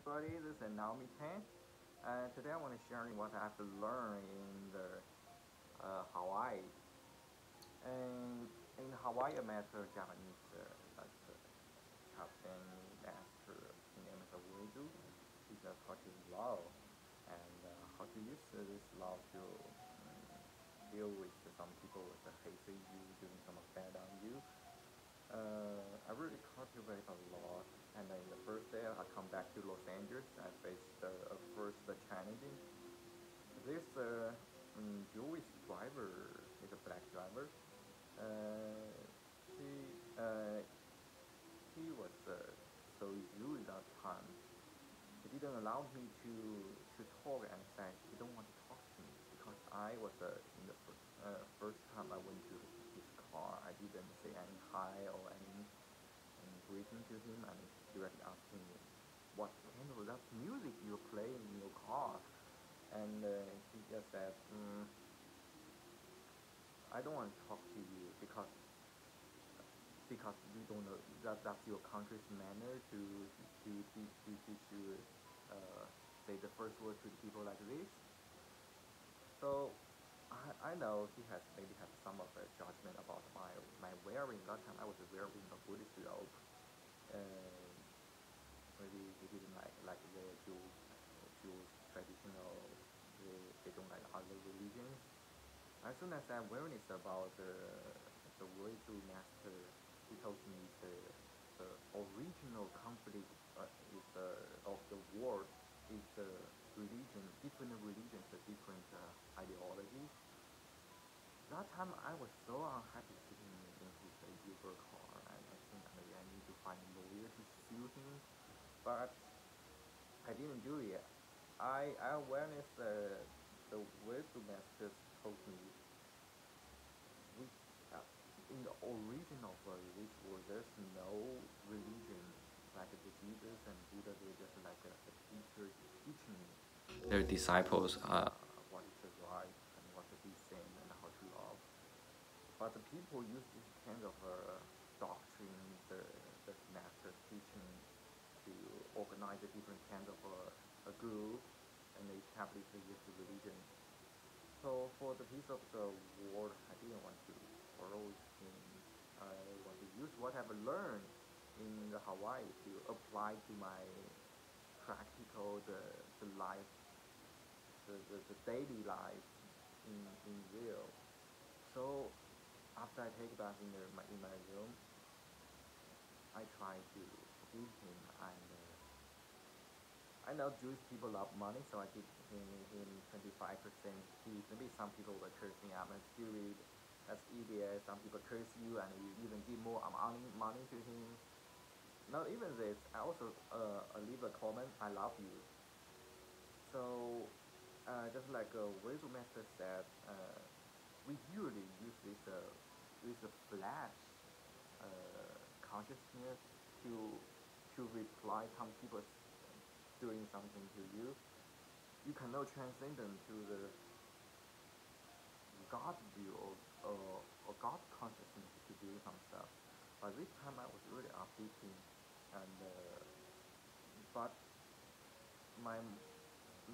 everybody, this is Naomi Tan. Uh, today I want to share what I've learned in the uh, Hawaii. And in Hawaii, I met a Japanese uh, uh, captain master name is Wezu. He's uh, taught you law and uh, how to use this law to um, deal with some people that hate you, doing some bad on you. Uh, I really cultivate a lot and then the first day to Los Angeles, I faced uh, first the challenging. This uh, um, Jewish driver is a black driver. Uh, he uh, he was uh, so rude that time. He didn't allow me to to talk and said he don't want to talk to me because I was uh, in the first, uh, first time I went to his car. I didn't say any hi or any, any greeting to him and directly asking me what kind of that music you play in your car. And uh, he just said mm, I don't want to talk to you because because you don't know that that's your country's manner to to to to, to, to uh, say the first word to people like this. So I, I know he has maybe have some of a judgment about my my wearing. That time I was wearing a Buddhist robe uh, maybe they didn't like like the Jews, Jews traditional. They, they don't like other religions. As soon as I awareness about the the Wezu master, he told me the the original conflict uh, is the of the world is the religion, different religions, the different uh, ideologies. That time I was so unhappy sitting in his uh, Uber car, and I think I need to find a lawyer to sue him but I didn't do it. I, I awareness the, the wisdom masters told me we, uh, in the original uh, this world, there's no religion like the Jesus and Buddha, they're just like a, a teacher teaching their disciples uh, what is the right and what to be sin and how to love. But the people use this kind of uh, doctrine, the, the master teaching organize a different kind of uh, a group and they establish this religion. So for the peace of the world, I didn't want to follow him. I want to use what I've learned in the Hawaii to apply to my practical the, the life, the, the, the daily life in, in real. So after I take bath in, the, my, in my room, I try to give him and uh, I know Jewish people love money, so I give him, him 25% fees. Maybe some people will curse me, I'm a Jewish, that's idiot. Some people curse you and you even give more money, money to him. Not even this, I also uh, leave a comment, I love you. So, uh, just like uh, Wezu Master said, uh, we usually use this, uh, this flash uh, consciousness to to reply some people doing something to you, you cannot transcend them to the God view or, or, or God consciousness to do some stuff. But this time I was really updating and uh, but my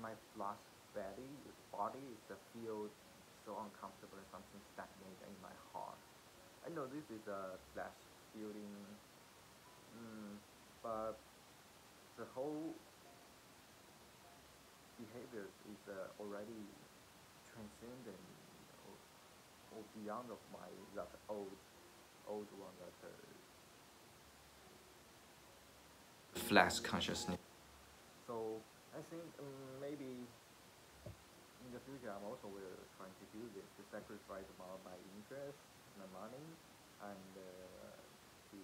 my flesh body body is feel so uncomfortable and something stagnant in my heart. I know this is a flesh feeling the whole behaviors is uh, already transcendent or, or, beyond of my that old old one that uh, flash consciousness. So I think um, maybe in the future I'm also will trying to do this to sacrifice more my interest, my money, and uh, to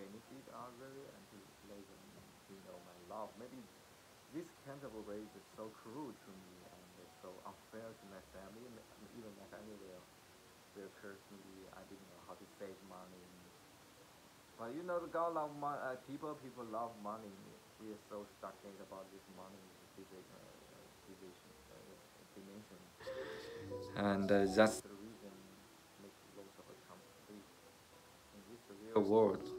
benefit others and to let them you know. Maybe this kind of a race is so cruel to me and it's so unfair to my family. Even my family will, will curse me. I didn't know how to save money. But you know, the God love money. Uh, people, people love money. We are so stagnant about this money division, uh, division uh, dimension. And uh, that's the reason makes lots of conflict in this real world.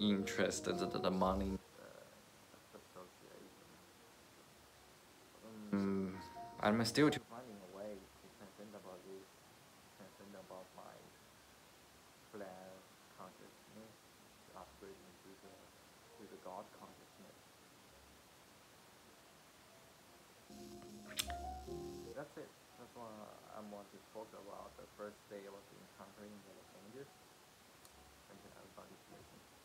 Interest, the, the, the money. Mm, I'm still finding a way to transcend about this, transcend about my flat consciousness, upgrade into the to the God consciousness. That's it. That's what I want to talk about. The first day of encountering the changes. Thank you everybody for listening.